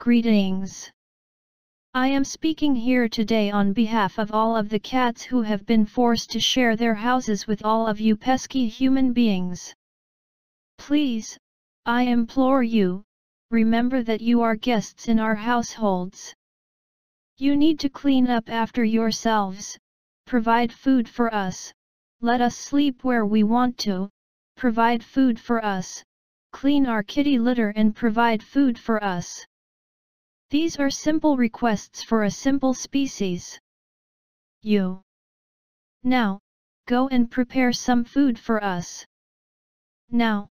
Greetings! I am speaking here today on behalf of all of the cats who have been forced to share their houses with all of you pesky human beings. Please, I implore you, remember that you are guests in our households. You need to clean up after yourselves, provide food for us, let us sleep where we want to, provide food for us, clean our kitty litter and provide food for us. These are simple requests for a simple species. You. Now, go and prepare some food for us. Now,